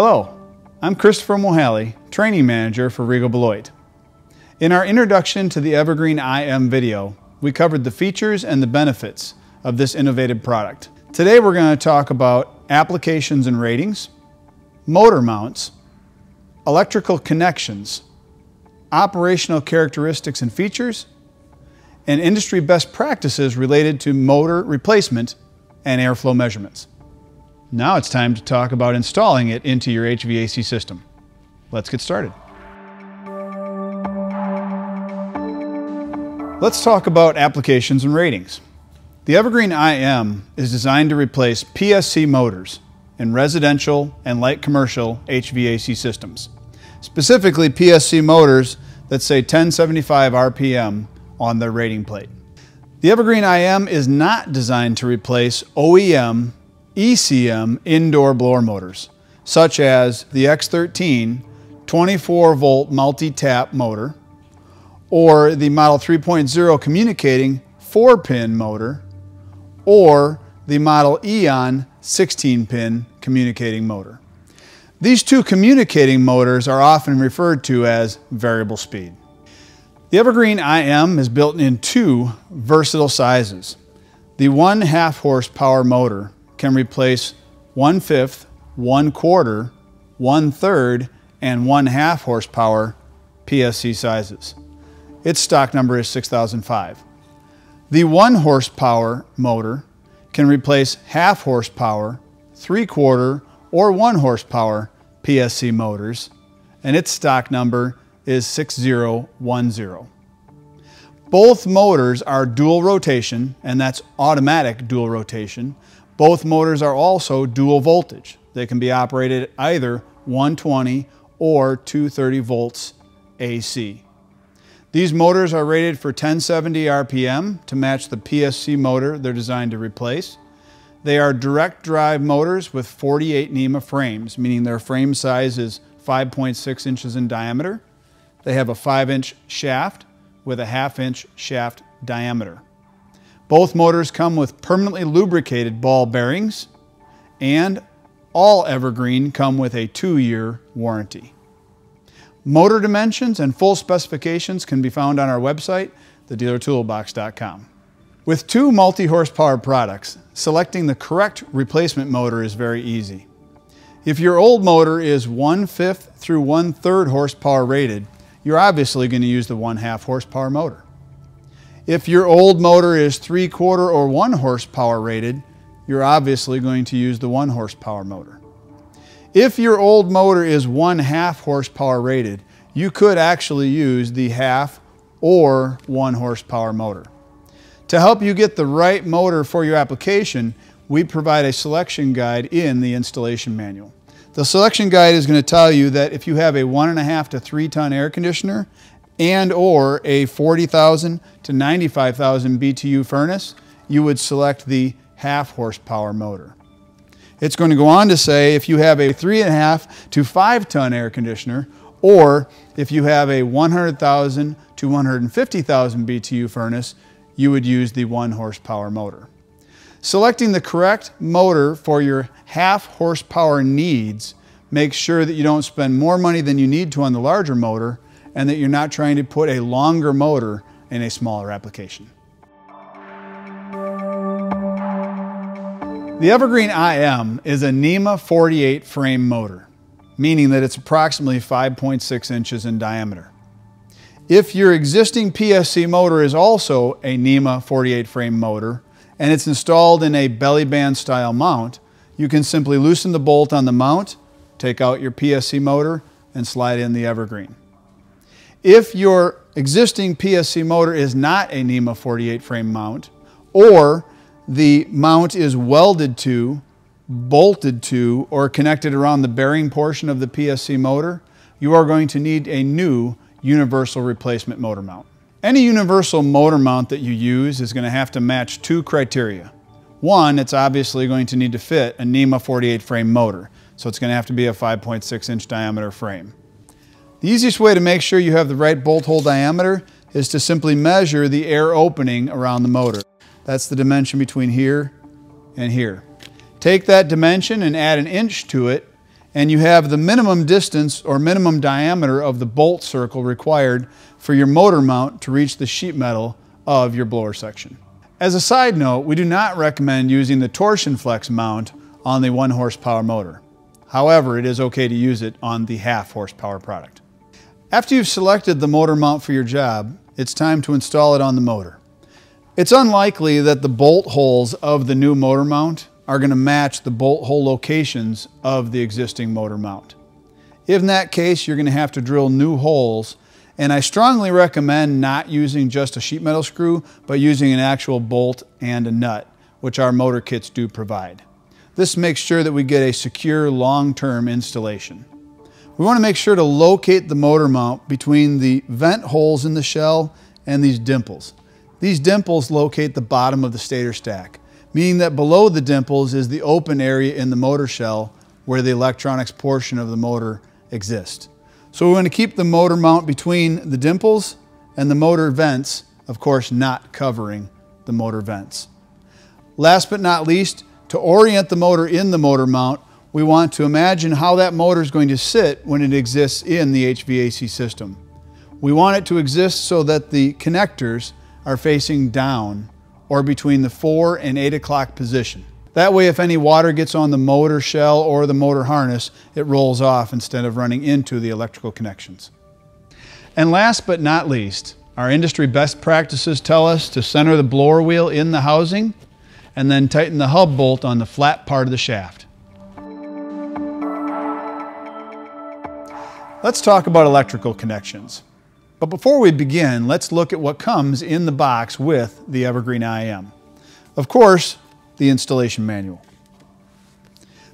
Hello, I'm Christopher Mohally, Training Manager for Regal Beloit. In our introduction to the Evergreen IM video, we covered the features and the benefits of this innovative product. Today we're going to talk about applications and ratings, motor mounts, electrical connections, operational characteristics and features, and industry best practices related to motor replacement and airflow measurements. Now it's time to talk about installing it into your HVAC system. Let's get started. Let's talk about applications and ratings. The Evergreen IM is designed to replace PSC motors in residential and light commercial HVAC systems, specifically PSC motors that say 1075 RPM on their rating plate. The Evergreen IM is not designed to replace OEM ECM indoor blower motors, such as the X13 24 volt multi-tap motor, or the Model 3.0 communicating 4-pin motor, or the Model Eon 16-pin communicating motor. These two communicating motors are often referred to as variable speed. The Evergreen IM is built in two versatile sizes. The 1 half horsepower motor can replace one fifth, 1 quarter, one third, and 1 half horsepower PSC sizes. Its stock number is 6005. The 1 horsepower motor can replace half horsepower, 3 quarter, or 1 horsepower PSC motors, and its stock number is 6010. Both motors are dual rotation, and that's automatic dual rotation. Both motors are also dual voltage. They can be operated at either 120 or 230 volts AC. These motors are rated for 1070 RPM to match the PSC motor they're designed to replace. They are direct drive motors with 48 NEMA frames, meaning their frame size is 5.6 inches in diameter. They have a 5 inch shaft with a half inch shaft diameter. Both motors come with permanently lubricated ball bearings and all Evergreen come with a two-year warranty. Motor dimensions and full specifications can be found on our website, thedealertoolbox.com. With two multi-horsepower products, selecting the correct replacement motor is very easy. If your old motor is 1 5th through 1 3rd horsepower rated, you're obviously going to use the 1 half horsepower motor. If your old motor is 3 quarter or 1 horsepower rated, you're obviously going to use the 1 horsepower motor. If your old motor is 1 half horsepower rated, you could actually use the half or 1 horsepower motor. To help you get the right motor for your application, we provide a selection guide in the installation manual. The selection guide is going to tell you that if you have a one and a half to three ton air conditioner and or a 40,000 to 95,000 BTU furnace, you would select the half horsepower motor. It's going to go on to say if you have a three and a half to five ton air conditioner or if you have a 100,000 to 150,000 BTU furnace, you would use the one horsepower motor. Selecting the correct motor for your half horsepower needs makes sure that you don't spend more money than you need to on the larger motor and that you're not trying to put a longer motor in a smaller application. The Evergreen IM is a NEMA 48 frame motor, meaning that it's approximately 5.6 inches in diameter. If your existing PSC motor is also a NEMA 48 frame motor, and it's installed in a belly band style mount, you can simply loosen the bolt on the mount, take out your PSC motor, and slide in the Evergreen. If your existing PSC motor is not a NEMA 48 frame mount, or the mount is welded to, bolted to, or connected around the bearing portion of the PSC motor, you are going to need a new universal replacement motor mount. Any universal motor mount that you use is going to have to match two criteria. One, it's obviously going to need to fit a NEMA 48 frame motor, so it's going to have to be a 5.6 inch diameter frame. The easiest way to make sure you have the right bolt hole diameter is to simply measure the air opening around the motor. That's the dimension between here and here. Take that dimension and add an inch to it and you have the minimum distance or minimum diameter of the bolt circle required for your motor mount to reach the sheet metal of your blower section. As a side note, we do not recommend using the torsion flex mount on the one horsepower motor. However, it is okay to use it on the half horsepower product. After you've selected the motor mount for your job, it's time to install it on the motor. It's unlikely that the bolt holes of the new motor mount are going to match the bolt hole locations of the existing motor mount. If In that case, you're going to have to drill new holes and I strongly recommend not using just a sheet metal screw, but using an actual bolt and a nut, which our motor kits do provide. This makes sure that we get a secure long-term installation. We want to make sure to locate the motor mount between the vent holes in the shell and these dimples. These dimples locate the bottom of the stator stack, meaning that below the dimples is the open area in the motor shell where the electronics portion of the motor exists. So we want to keep the motor mount between the dimples and the motor vents, of course not covering the motor vents. Last but not least, to orient the motor in the motor mount, we want to imagine how that motor is going to sit when it exists in the HVAC system. We want it to exist so that the connectors are facing down or between the 4 and 8 o'clock position. That way, if any water gets on the motor shell or the motor harness, it rolls off instead of running into the electrical connections. And last but not least, our industry best practices tell us to center the blower wheel in the housing and then tighten the hub bolt on the flat part of the shaft. Let's talk about electrical connections. But before we begin, let's look at what comes in the box with the Evergreen IM. Of course, the installation manual.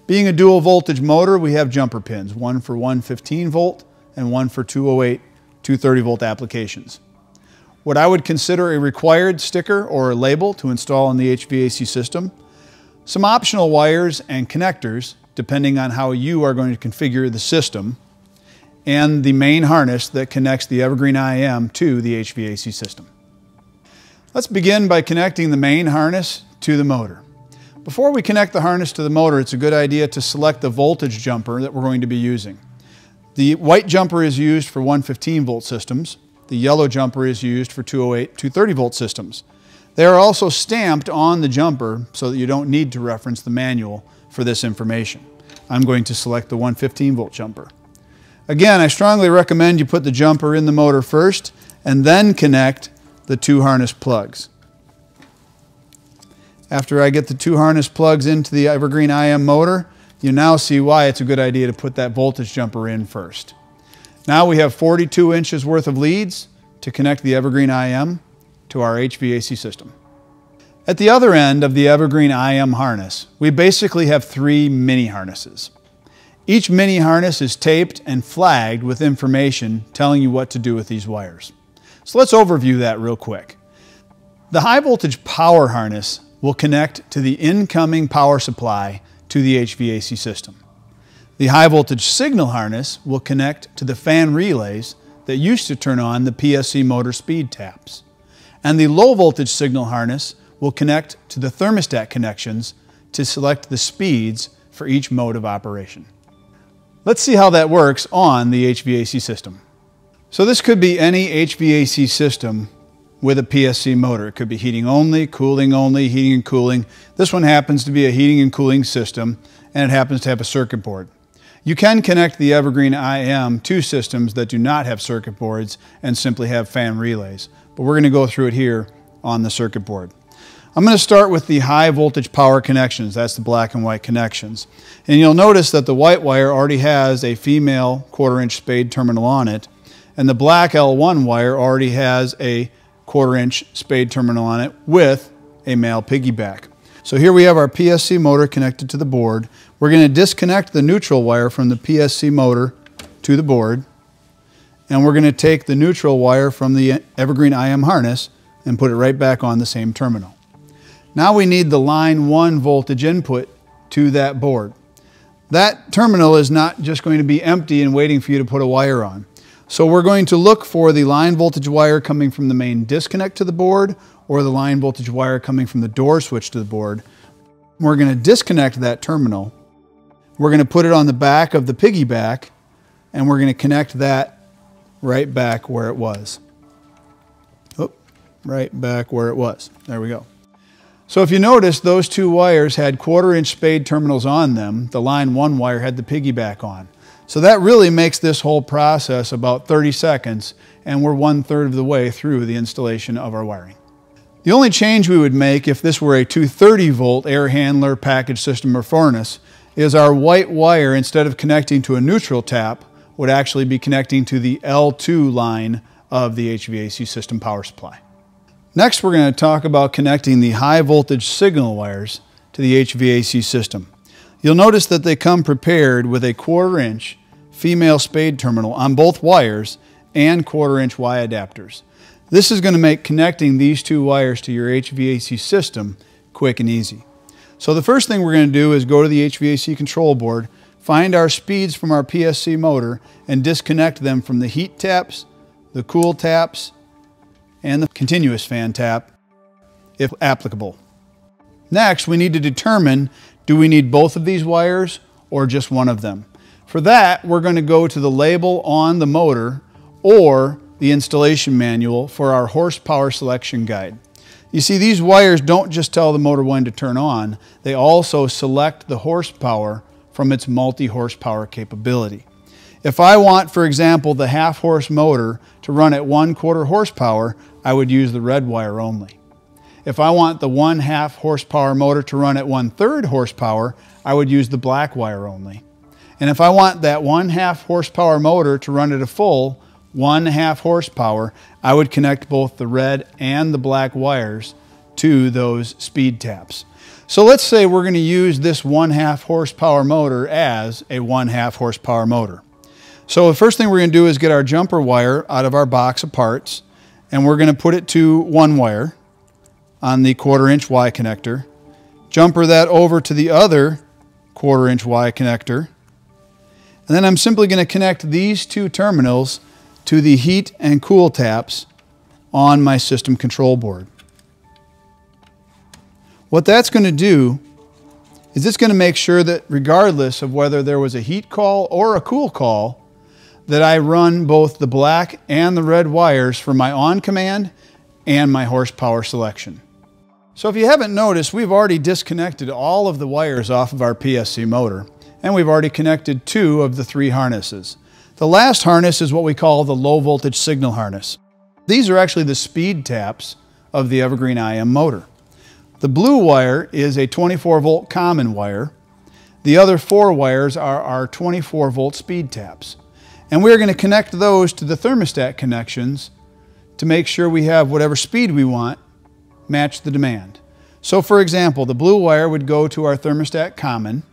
Being a dual voltage motor, we have jumper pins, one for 115 volt and one for 208, 230 volt applications. What I would consider a required sticker or label to install in the HVAC system, some optional wires and connectors, depending on how you are going to configure the system, and the main harness that connects the Evergreen IM to the HVAC system. Let's begin by connecting the main harness to the motor. Before we connect the harness to the motor, it's a good idea to select the voltage jumper that we're going to be using. The white jumper is used for 115 volt systems. The yellow jumper is used for 208, 230 volt systems. They are also stamped on the jumper so that you don't need to reference the manual for this information. I'm going to select the 115 volt jumper. Again, I strongly recommend you put the jumper in the motor first and then connect the two harness plugs. After I get the two harness plugs into the Evergreen IM motor, you now see why it's a good idea to put that voltage jumper in first. Now we have 42 inches worth of leads to connect the Evergreen IM to our HVAC system. At the other end of the Evergreen IM harness, we basically have three mini harnesses. Each mini harness is taped and flagged with information telling you what to do with these wires. So let's overview that real quick. The high voltage power harness will connect to the incoming power supply to the HVAC system. The high voltage signal harness will connect to the fan relays that used to turn on the PSC motor speed taps. And the low voltage signal harness will connect to the thermostat connections to select the speeds for each mode of operation. Let's see how that works on the HVAC system. So this could be any HVAC system with a PSC motor. It could be heating only, cooling only, heating and cooling. This one happens to be a heating and cooling system, and it happens to have a circuit board. You can connect the Evergreen IM to systems that do not have circuit boards and simply have fan relays, but we're going to go through it here on the circuit board. I'm going to start with the high voltage power connections. That's the black and white connections. And you'll notice that the white wire already has a female quarter inch spade terminal on it, and the black L1 wire already has a quarter inch spade terminal on it with a male piggyback. So here we have our PSC motor connected to the board. We're going to disconnect the neutral wire from the PSC motor to the board. And we're going to take the neutral wire from the Evergreen IM harness and put it right back on the same terminal. Now we need the line 1 voltage input to that board. That terminal is not just going to be empty and waiting for you to put a wire on. So we're going to look for the line voltage wire coming from the main disconnect to the board or the line voltage wire coming from the door switch to the board. We're going to disconnect that terminal. We're going to put it on the back of the piggyback and we're going to connect that right back where it was. Oh, right back where it was. There we go. So if you notice, those two wires had quarter inch spade terminals on them. The line one wire had the piggyback on. So that really makes this whole process about 30 seconds and we're one third of the way through the installation of our wiring. The only change we would make if this were a 230 volt air handler package system or furnace is our white wire instead of connecting to a neutral tap would actually be connecting to the L2 line of the HVAC system power supply. Next we're going to talk about connecting the high voltage signal wires to the HVAC system. You'll notice that they come prepared with a quarter inch female spade terminal on both wires and quarter inch Y adapters. This is going to make connecting these two wires to your HVAC system quick and easy. So the first thing we're going to do is go to the HVAC control board, find our speeds from our PSC motor, and disconnect them from the heat taps, the cool taps, and the continuous fan tap, if applicable. Next, we need to determine do we need both of these wires or just one of them? For that, we're going to go to the label on the motor or the installation manual for our horsepower selection guide. You see, these wires don't just tell the motor when to turn on, they also select the horsepower from its multi-horsepower capability. If I want, for example, the half horse motor to run at one quarter horsepower, I would use the red wire only. If I want the one half horsepower motor to run at one third horsepower, I would use the black wire only. And if I want that one half horsepower motor to run at a full one half horsepower, I would connect both the red and the black wires to those speed taps. So let's say we're going to use this one half horsepower motor as a one half horsepower motor. So the first thing we're going to do is get our jumper wire out of our box of parts and we're going to put it to one wire on the quarter inch Y connector, jumper that over to the other quarter inch Y connector, and then I'm simply going to connect these two terminals to the heat and cool taps on my system control board. What that's going to do is it's going to make sure that regardless of whether there was a heat call or a cool call, that I run both the black and the red wires for my on command and my horsepower selection. So if you haven't noticed, we've already disconnected all of the wires off of our PSC motor, and we've already connected two of the three harnesses. The last harness is what we call the low voltage signal harness. These are actually the speed taps of the Evergreen IM motor. The blue wire is a 24 volt common wire. The other four wires are our 24 volt speed taps. And we're going to connect those to the thermostat connections to make sure we have whatever speed we want match the demand. So for example, the blue wire would go to our thermostat common.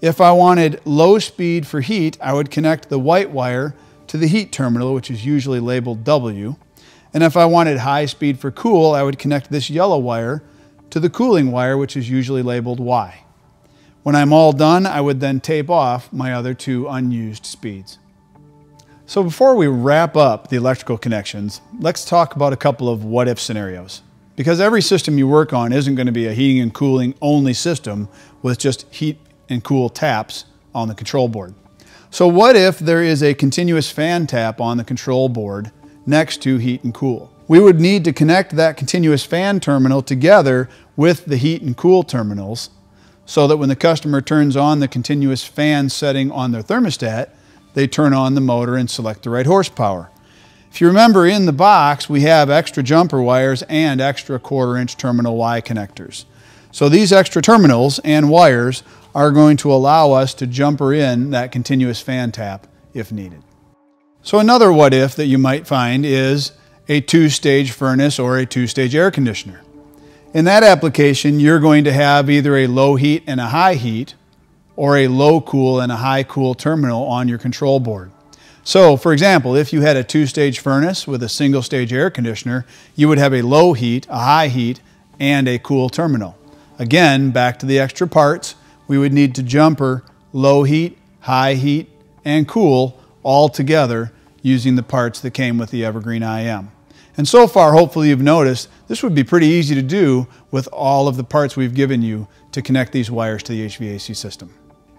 If I wanted low speed for heat, I would connect the white wire to the heat terminal, which is usually labeled W. And if I wanted high speed for cool, I would connect this yellow wire to the cooling wire, which is usually labeled Y. When I'm all done, I would then tape off my other two unused speeds. So before we wrap up the electrical connections, let's talk about a couple of what-if scenarios. Because every system you work on isn't going to be a heating and cooling only system with just heat and cool taps on the control board. So what if there is a continuous fan tap on the control board next to heat and cool? We would need to connect that continuous fan terminal together with the heat and cool terminals so that when the customer turns on the continuous fan setting on their thermostat, they turn on the motor and select the right horsepower. If you remember in the box, we have extra jumper wires and extra quarter inch terminal Y connectors. So these extra terminals and wires are going to allow us to jumper in that continuous fan tap if needed. So another what if that you might find is a two-stage furnace or a two-stage air conditioner. In that application, you're going to have either a low heat and a high heat or a low cool and a high cool terminal on your control board. So, for example, if you had a two-stage furnace with a single-stage air conditioner, you would have a low heat, a high heat, and a cool terminal. Again, back to the extra parts, we would need to jumper low heat, high heat, and cool all together using the parts that came with the Evergreen IM. And so far, hopefully you've noticed, this would be pretty easy to do with all of the parts we've given you to connect these wires to the HVAC system.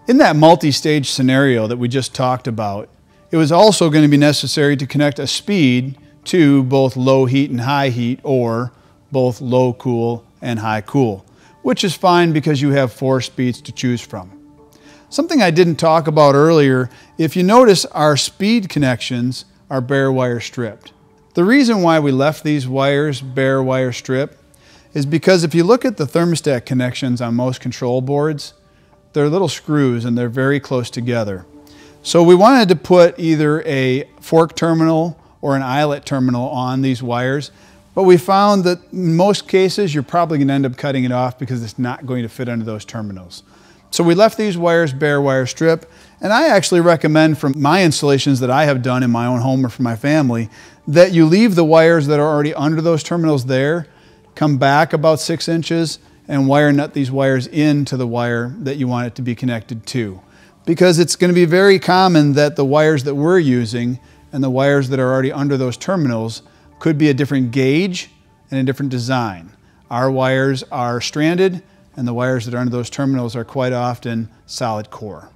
In that multi-stage scenario that we just talked about, it was also going to be necessary to connect a speed to both low heat and high heat or both low cool and high cool, which is fine because you have four speeds to choose from. Something I didn't talk about earlier, if you notice our speed connections are bare wire stripped. The reason why we left these wires bare wire strip is because if you look at the thermostat connections on most control boards, they're little screws and they're very close together. So we wanted to put either a fork terminal or an eyelet terminal on these wires, but we found that in most cases you're probably going to end up cutting it off because it's not going to fit under those terminals. So we left these wires bare wire strip, and I actually recommend from my installations that I have done in my own home or for my family that you leave the wires that are already under those terminals there, come back about six inches, and wire nut these wires into the wire that you want it to be connected to. Because it's going to be very common that the wires that we're using and the wires that are already under those terminals could be a different gauge and a different design. Our wires are stranded and the wires that are under those terminals are quite often solid core.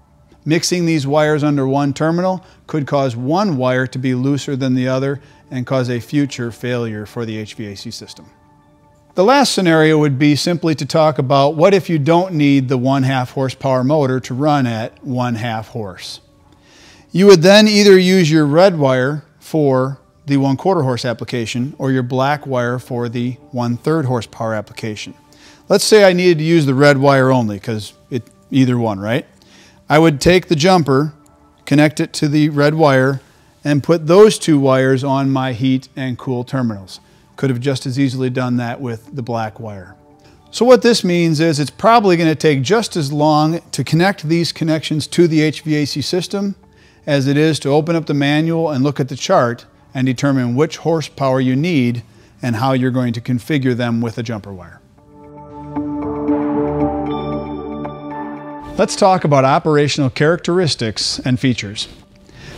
Mixing these wires under one terminal could cause one wire to be looser than the other and cause a future failure for the HVAC system. The last scenario would be simply to talk about what if you don't need the one half horsepower motor to run at one half horse. You would then either use your red wire for the one quarter horse application or your black wire for the one third horsepower application. Let's say I needed to use the red wire only because it either one, right? I would take the jumper, connect it to the red wire, and put those two wires on my heat and cool terminals. Could have just as easily done that with the black wire. So what this means is it's probably going to take just as long to connect these connections to the HVAC system as it is to open up the manual and look at the chart and determine which horsepower you need and how you're going to configure them with a jumper wire. Let's talk about operational characteristics and features.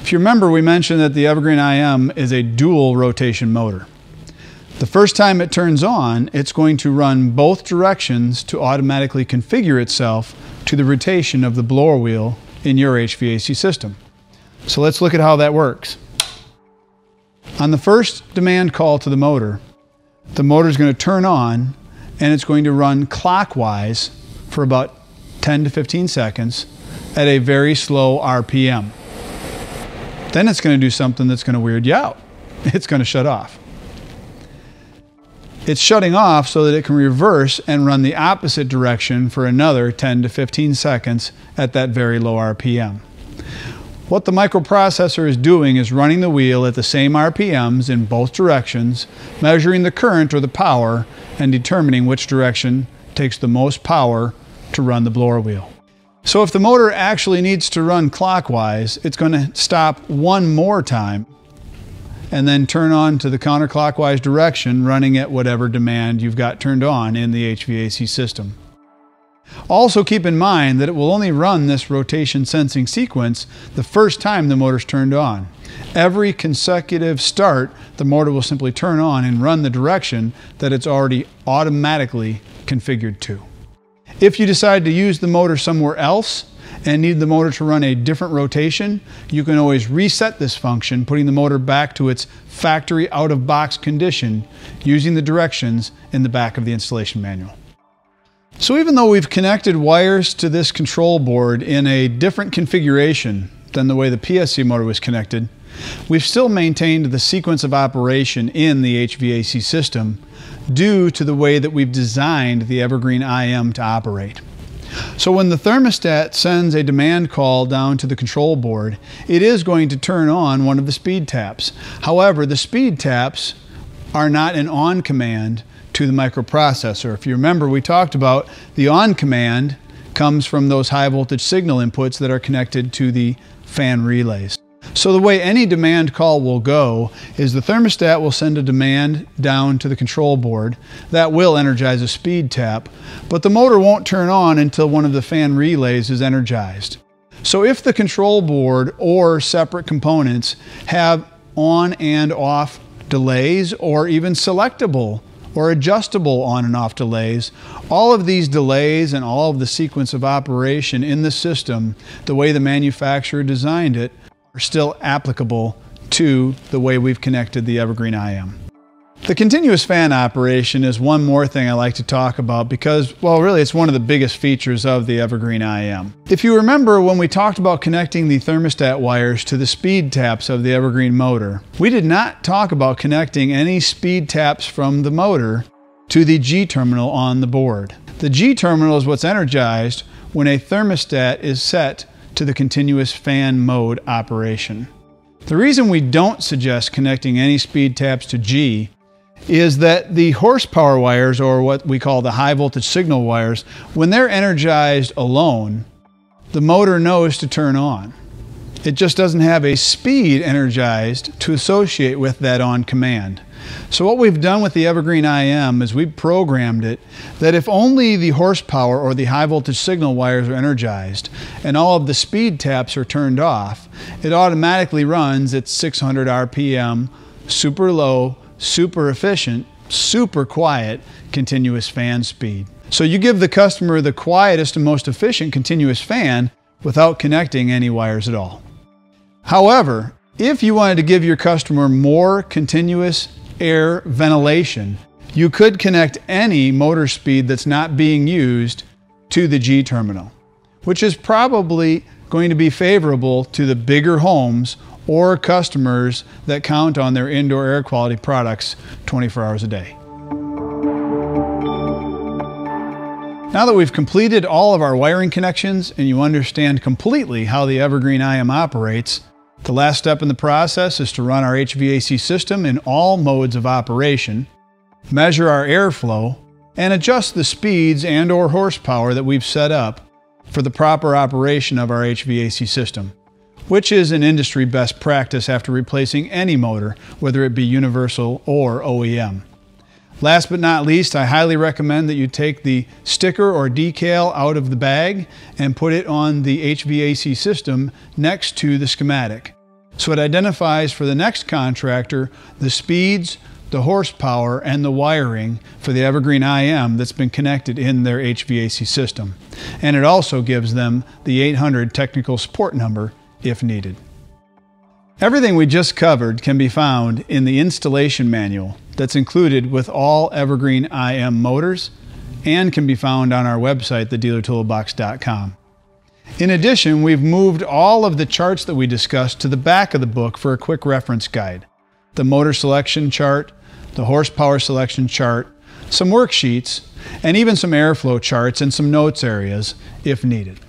If you remember, we mentioned that the Evergreen IM is a dual rotation motor. The first time it turns on, it's going to run both directions to automatically configure itself to the rotation of the blower wheel in your HVAC system. So let's look at how that works. On the first demand call to the motor, the motor is going to turn on and it's going to run clockwise for about 10 to 15 seconds at a very slow RPM. Then it's going to do something that's going to weird you out. It's going to shut off. It's shutting off so that it can reverse and run the opposite direction for another 10 to 15 seconds at that very low RPM. What the microprocessor is doing is running the wheel at the same RPMs in both directions, measuring the current or the power, and determining which direction takes the most power to run the blower wheel. So if the motor actually needs to run clockwise, it's going to stop one more time and then turn on to the counterclockwise direction, running at whatever demand you've got turned on in the HVAC system. Also keep in mind that it will only run this rotation sensing sequence the first time the motor is turned on. Every consecutive start, the motor will simply turn on and run the direction that it's already automatically configured to. If you decide to use the motor somewhere else and need the motor to run a different rotation, you can always reset this function, putting the motor back to its factory out-of-box condition using the directions in the back of the installation manual. So even though we've connected wires to this control board in a different configuration than the way the PSC motor was connected, we've still maintained the sequence of operation in the HVAC system due to the way that we've designed the Evergreen IM to operate. So when the thermostat sends a demand call down to the control board, it is going to turn on one of the speed taps. However, the speed taps are not an on command to the microprocessor. If you remember, we talked about the on command comes from those high voltage signal inputs that are connected to the fan relays. So the way any demand call will go is the thermostat will send a demand down to the control board. That will energize a speed tap, but the motor won't turn on until one of the fan relays is energized. So if the control board or separate components have on and off delays or even selectable or adjustable on and off delays, all of these delays and all of the sequence of operation in the system, the way the manufacturer designed it, are still applicable to the way we've connected the Evergreen IM. The continuous fan operation is one more thing I like to talk about because, well, really it's one of the biggest features of the Evergreen IM. If you remember when we talked about connecting the thermostat wires to the speed taps of the Evergreen motor, we did not talk about connecting any speed taps from the motor to the G terminal on the board. The G terminal is what's energized when a thermostat is set to the continuous fan mode operation. The reason we don't suggest connecting any speed taps to G is that the horsepower wires, or what we call the high voltage signal wires, when they're energized alone, the motor knows to turn on. It just doesn't have a speed energized to associate with that on command. So what we've done with the Evergreen IM is we've programmed it that if only the horsepower or the high voltage signal wires are energized and all of the speed taps are turned off, it automatically runs at 600 RPM, super low, super efficient, super quiet continuous fan speed. So you give the customer the quietest and most efficient continuous fan without connecting any wires at all. However, if you wanted to give your customer more continuous air ventilation, you could connect any motor speed that's not being used to the G terminal, which is probably going to be favorable to the bigger homes or customers that count on their indoor air quality products 24 hours a day. Now that we've completed all of our wiring connections and you understand completely how the Evergreen IM operates, the last step in the process is to run our HVAC system in all modes of operation, measure our airflow, and adjust the speeds and or horsepower that we've set up for the proper operation of our HVAC system which is an industry best practice after replacing any motor, whether it be universal or OEM. Last but not least, I highly recommend that you take the sticker or decal out of the bag and put it on the HVAC system next to the schematic. So it identifies for the next contractor the speeds, the horsepower, and the wiring for the Evergreen IM that's been connected in their HVAC system. And it also gives them the 800 technical support number if needed. Everything we just covered can be found in the installation manual that's included with all Evergreen IM motors and can be found on our website, thedealertoolbox.com. In addition, we've moved all of the charts that we discussed to the back of the book for a quick reference guide. The motor selection chart, the horsepower selection chart, some worksheets, and even some airflow charts and some notes areas if needed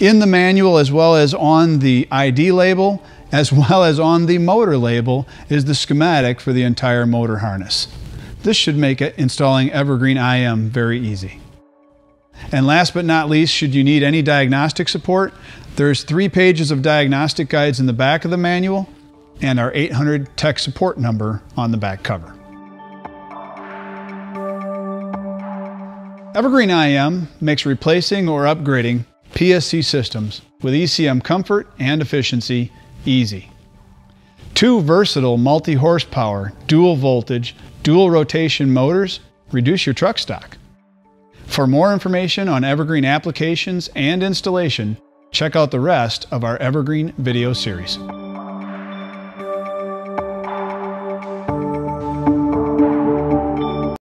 in the manual as well as on the ID label as well as on the motor label is the schematic for the entire motor harness. This should make installing Evergreen IM very easy. And last but not least, should you need any diagnostic support, there's three pages of diagnostic guides in the back of the manual and our 800 tech support number on the back cover. Evergreen IM makes replacing or upgrading PSC systems with ECM comfort and efficiency easy. Two versatile multi-horsepower, dual voltage, dual rotation motors reduce your truck stock. For more information on Evergreen applications and installation, check out the rest of our Evergreen video series.